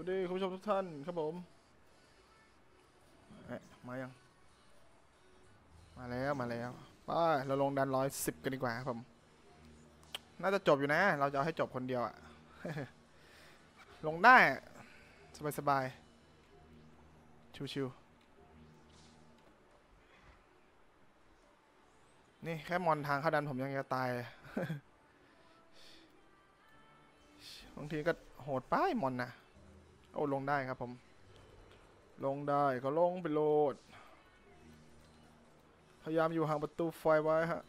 วัสดีคุณผู้ชมทุกท่านครับผมมายัง มาแล้วมาแล้วไปเราลงดันร้อยสิบกันดีกว่าครับผม น่าจะจบอยู่นะ เราจะเอาให้จบคนเดียวอะลงได้ สบายสบายๆชิวๆนี่แค่มอนทางเข้าดันผมยังจะตายบางทีก็โหดป้ายมอนนะ โอ้ลงได้ครับผม ลงได้ก็ลงไปโหลด พยายามอยู่ห่างประตูไฟไว้ฮะ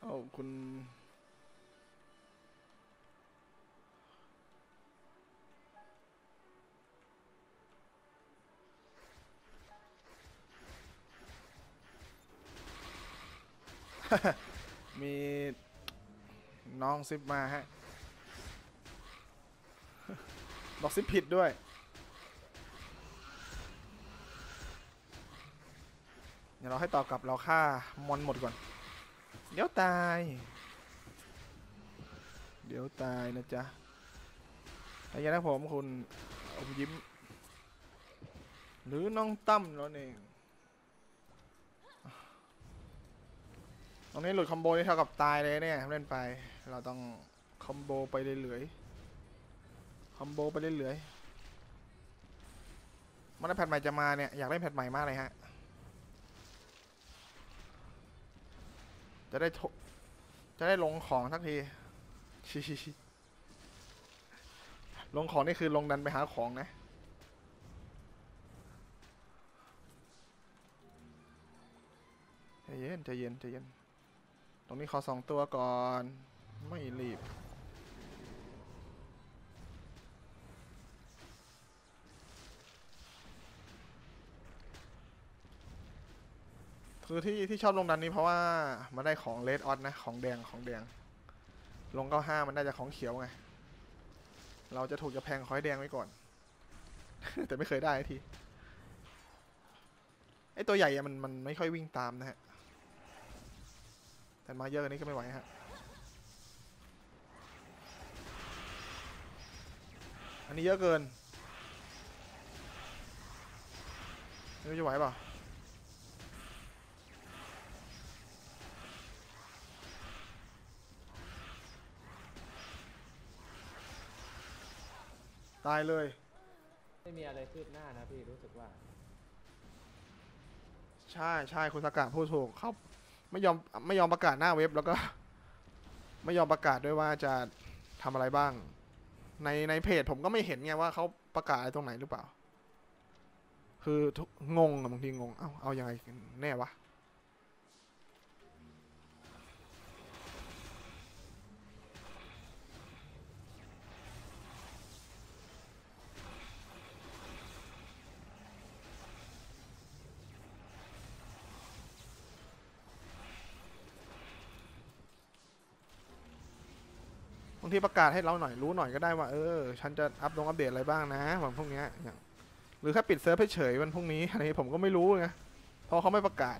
เอ้าคุณมีน้องซิปมาฮะ บอกซิปผิดด้วย เดี๋ยวเราให้ต่อกลับเราฆ่ามอนหมดก่อน เดี๋ยวตาย เดี๋ยวตายนะจ๊ะอายานะผมคุณอมยิ้ม หรือน้องตั้มนั่นเองตรงนี้หลุดคอมโบนี่เท่ากับตายเลยเนี่ยเล่นไป เราต้องคอมโบไปเรื่อยๆ อมโบไปเรื่อยๆมันได้แพทใหม่จะมาเนี่ย อยากเล่นแพทใหม่มากเลยฮะ จะได้โทจะได้ลงของสักทีชิชิชิลงของนี่คือลงดันไปหาของนะใจเย็นใจเย็นใจเย็น ตรงนี้ขอสองตัวก่อน ไม่รีบ คือที่ที่ชอบลงดันนี้เพราะว่ามันได้ของเลดออสนะของแดงของแดง ลงเก้าห้ามันได้จากของเขียวไง เราจะถูกจะแพงคอยแดงไว้ก่อน แต่ไม่เคยได้ทีไอตัวใหญ่มันมันไม่ค่อยวิ่งตามนะฮะ แต่มาเยอะนี้ก็ไม่ไหวฮะ อันนี้เยอะเกินไม่รู้จะไหวเปล่า ตายเลย ไม่มีอะไรคืบหน้านะพี่รู้สึกว่า ใช่ใช่คุณสกาพูดถูกเขาไม่ยอมไม่ยอมประกาศหน้าเว็บแล้วก็ ไม่ยอมประกาศด้วยว่าจะทำอะไรบ้าง ในในเพจผมก็ไม่เห็นไงว่าเขาประกาศอะไรตรงไหนหรือเปล่า คือทุกงงอะบางทีงง เอ้าเอายังไงกันแน่วะ ที่ประกาศให้เราหน่อยรู้หน่อยก็ได้ว่าเออฉันจะอัปลงอัปเดตอะไรบ้างนะวันพวกนี้อย่างหรือแค่ปิดเซิร์ฟเฉยวันพรุ่งนี้อะไรผมก็ไม่รู้ไงเพราะเขาไม่ประกาศ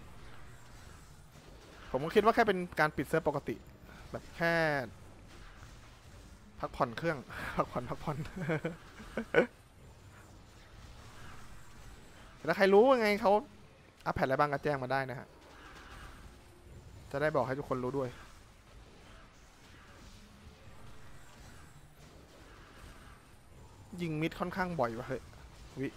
ผมก็คิดว่าแค่เป็นการปิดเซิร์ฟปกติ แบบแค่พักผ่อนเครื่องพักผ่อนพักผ่อนแต่ถ้าใครรู้ว่าไงเขาอัปแพดอะไรบ้างก็แจ้งมาได้นะฮะจะได้บอกให้ทุกคนรู้ด้วย ยิงมิดค่อนข้างบ่อยวะเฮ้ยวิ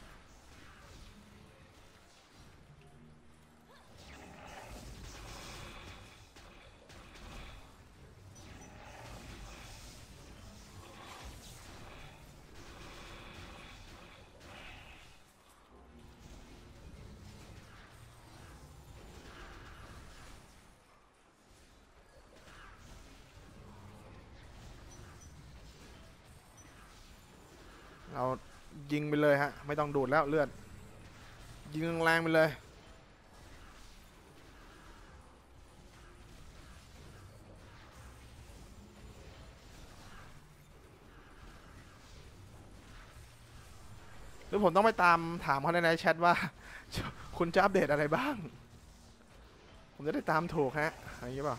เรายิงไปเลยฮะ ไม่ต้องดูดแล้วเลือด ยิงแรงไปเลย หรือผมต้องไปตามถามเขาในแชทว่า คุณจะอัปเดตอะไรบ้าง ผมจะได้ตามถูกฮะอย่างนี้เปล่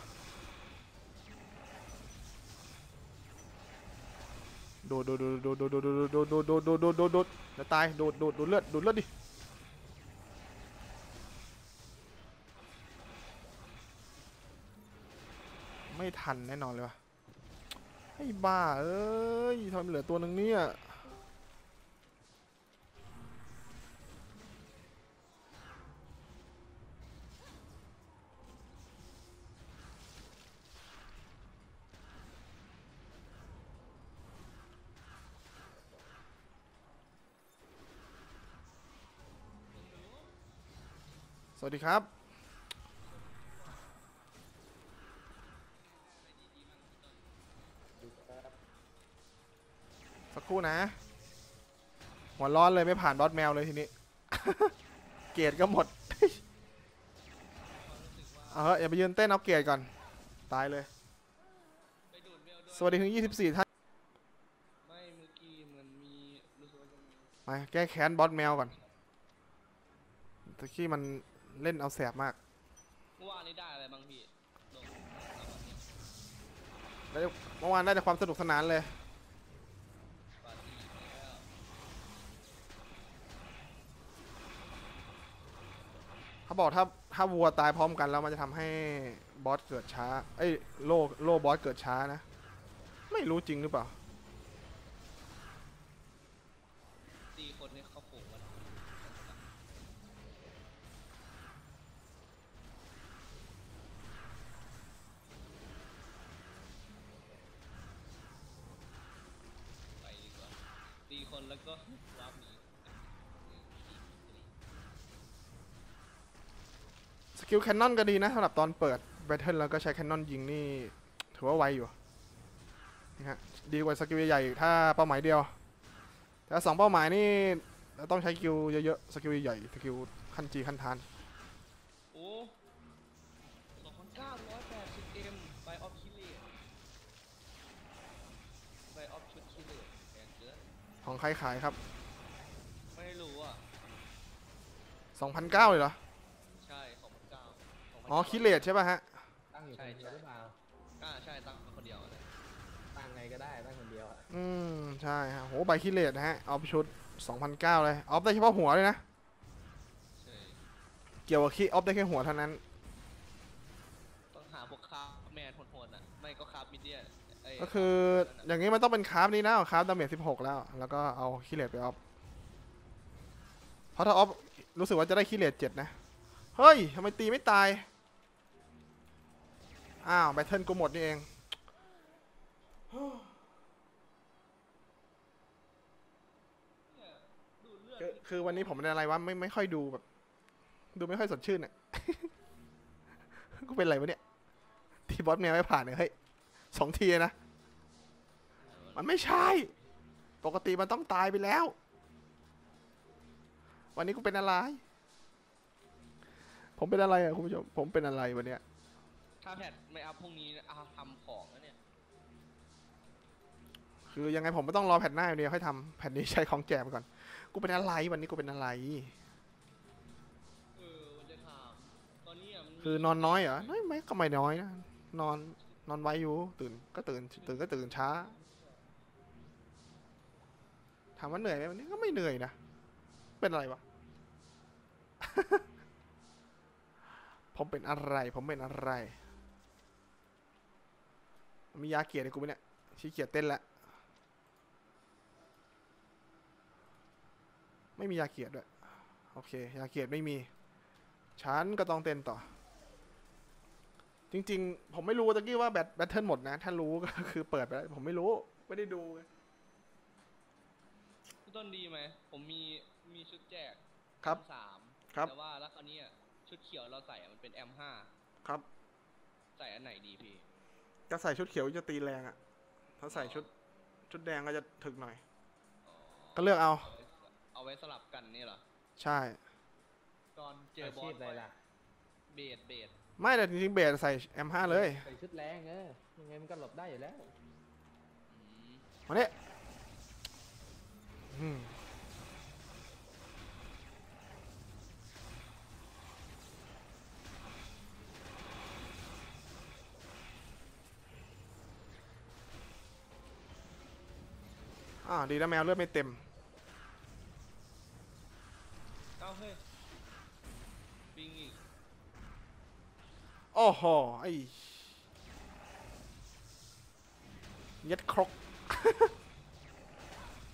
โดดโดดโดดโดดโดดโดดโดดโดดโดดโดดโดดโดดโดดจะตายโดดโดดโดดเลือดโดดเลือดดิไม่ทันแน่นอนเลยวะไอ้บ้าเอ้ยทำไมเหลือตัวหนึ่งเนี่ย สวัสดีครับ สักครู่นะ หัวร้อนเลยไม่ผ่านบอสแมวเลยทีนี้ เกียรติก็หมด เอาเถอะอย่าไปยืนเต้นเอาเกียรติก่อน ตายเลยไปดูดเบลด้วยสวัสดีถึง 24 ท่าน ไม่เมื่อกี้เหมือนมีรู้สึกว่าจะมีมาแก้แค้นบอสแมวก่อนตะกี้มัน เล่นเอาแสบมากเมื่อวานนี้ได้อะไรบ้างพี่ลงได้เมื่อวานได้แต่ความสนุกสนานเลย ปาร์ตี้แล้วเขาบอกถ้าถ้าวัวตายพร้อมกันแล้วมันจะทำให้บอสเกิดช้า เอ้ยโล่โล่บอสเกิดช้านะ ไม่รู้จริงหรือเปล่า ตีคนให้เข้าโป่งกัน ก็รอบนีสกิลแคนนอนก็ดีนะสำหรับตอนเปิดbattle แล้วก็ใช้ cannon ยิงนี่ ถือว่าไวอยู่นี่ฮะดีกว่า skill ใหญ่ๆถ้าเป้าหมายเดียว แต่สองเป้าหมายนี่ต้องใช้ skill เยอะๆ skill ใหญ่ skill ขั้นจีขั้นทาน โอ้สองพันเก้าร้อยแปดสิบ M ใบ off crit rate ใบ off ชุด crit rate แพงเกิน ของใครขายครับ ไม่รู้อะ2,009เลยเหรอ ใช่สองพันเก้าอ๋อ คิเลตใช่ป่ะฮะ ตั้งอยู่คใช่นเดียวใช่หรือเปล่า อ่าใช่ตั้งคนเดียวเลยตั้งไงก็ได้ ตั้งคนเดียวอะอืม ใช่ฮะโหใบคิเลตนะฮะเอาไปชุด2,009เลย ออฟได้เฉพาะหัวเลยนะ ใช่เกี่ยวกับคีออฟได้แค่หัวเท่านั้น ต้องหาพวกคาร์บแมนโหดๆอะ ไม่ก็คาร์บมิเดียไก็คืออย่างนี้มันต้องเป็นคราฟนี้นะคราฟดาเมจ16แล้ว แล้วก็เอาคิเลตไปออฟเพราะถ้า off รู้สึกว่าจะได้ crit rate 7นะ เฮ้ยทำไมตีไม่ตาย อ้าว battle กูหมดนี่เองคือคือวันนี้ผมเป็นอะไรวะไม่ไม่ค่อยดูแบบ ดูไม่ค่อยสดชื่นอะกูเป็นอะไรวะเนี่ย ตี boss แมวไม่ผ่านเลยเฮ้ยสองทีนะ มันไม่ใช่ ปกติมันต้องตายไปแล้ว วันนี้กูเป็นอะไร ผมเป็นอะไรอะคุณผู้ชม ผมเป็นอะไรวันเนี้ย ถ้าแพทไม่อัพพรุ่งนี้อาทำของแล้วเนี่ย คือยังไงผมไม่ต้องรอแผ่นหน้าอย่างเดียวค่อยทำแผ่นนี้ใช้ของแจกไปก่อน กูเป็นอะไรวันนี้กูเป็นอะไร เออวันจะถามตอนนี้ะมัมีคือนอนน้อยเหรอไม่ไม่ก็ไม่น้อยนะ นอนนอนไวอยู่ ตื่นก็ตื่น ตื่นก็ตื่นช้า ถามว่าเหนื่อยไหมวันนี้ก็ไม่เหนื่อยนะ เป็นอะไรวะ ผมเป็นอะไร ผมเป็นอะไร มียาเกียดให้กูไหมเนี่ยชี้เกียดเต้นละไม่มียาเกียดด้วย โอเค ยาเกียดไม่มี ฉันก็ต้องเต้นต่อ จริง ๆ ผมไม่รู้ตะกี้ว่าแบทแบทเทิลหมดนะ ถ้ารู้ก็คือเปิดไปแล้ว ผมไม่รู้ ไม่ได้ดู ต้นดีไหม ผมมีมีชุดแจกครับ สามครับ แต่ว่าแล้วคราวนี้อะชุดเขียวเราใส่อะมันเป็น M5 ครับ ใส่อันไหนดีพี่ จะใส่ชุดเขียวจะตีแรงอะ่ะ ถ้าใส่ชุดชุดแดงก็จะถึกหน่อย อ๋อก็เลือกเอา เอาไว้สลับกันนี่เหรอ ใช่ ตอนเจออาบอชีสพอะไรล่ะ เบสเบสไม่แต่จริงๆเบสใส่ M5 เลยใส่ชุดแรงเออยังไงมันก็หลบได้อยู่แล้ว อืมมาเนี่ย อืมอ่าดีนะแมวเลือดไม่เต็ม เอ้าเฮ้ยปิงอีกโอ้โหไอ้เย็ดครก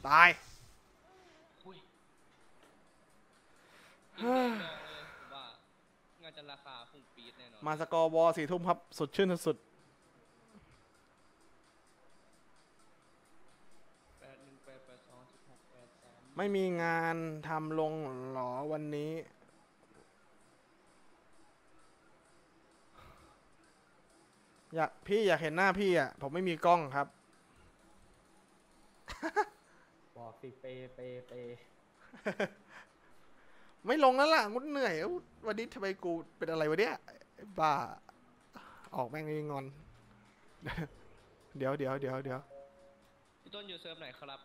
ตาย คุย อีกแน่นอนเลยผมว่าน่าจะราคาพุ่งปี๊ดแน่นอนมาสกอร์วอสี่ทุ่มครับสดชื่นสุดแปดหนึ่งแปดแปดสองสิบหกแปดสามๆไม่มีงานทำลงหรอวันนี้ อยากพี่อยากเห็นหน้าพี่อะ ผมไม่มีกล้องครับ บอกสิเปเปเป ไม่ลงแล้วล่ะงุดเหนื่อยวันนี้ทำไมกูเป็นอะไรวะเนี่ยบ้า ออกแม่งงอน เดี๋ยวเดี๋ยวเดี๋ยวเดี๋ยวพี่ต้นอยู่เซิร์ฟไหนครับ